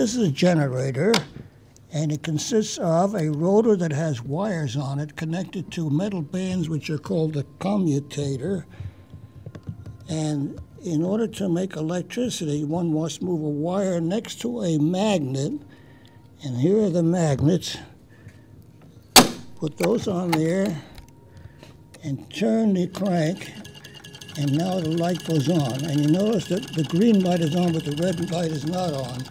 this is a generator, and it consists of a rotor that has wires on it connected to metal bands, which are called a commutator. And in order to make electricity, one must move a wire next to a magnet. And here are the magnets. Put those on there and turn the crank and now the light goes on. And you notice that the green light is on, but the red light is not on.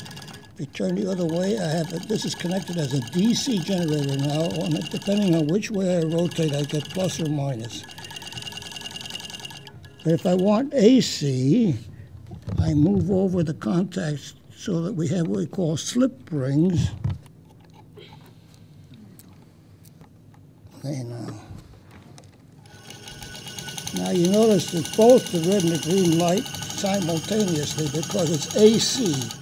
If you turn the other way, I have it, this is connected as a DC generator now. On it, depending on which way I rotate, I get plus or minus. But if I want AC, I move over the contacts so that we have what we call slip rings. Okay, now. Uh, now you notice that both the red and the green light simultaneously because it's AC.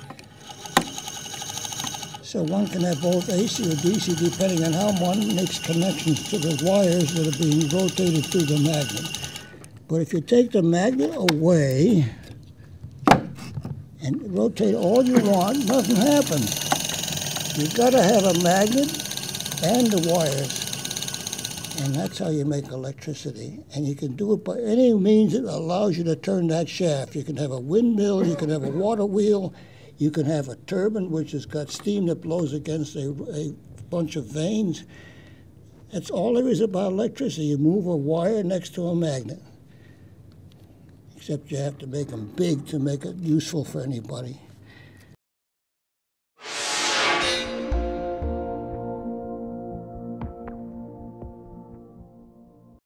So one can have both AC or DC depending on how one makes connections to the wires that are being rotated through the magnet. But if you take the magnet away and rotate all you want, nothing happens. You've got to have a magnet and the wires. And that's how you make electricity. And you can do it by any means that allows you to turn that shaft. You can have a windmill, you can have a water wheel, you can have a turbine which has got steam that blows against a, a bunch of vanes. That's all there is about electricity. You move a wire next to a magnet. Except you have to make them big to make it useful for anybody.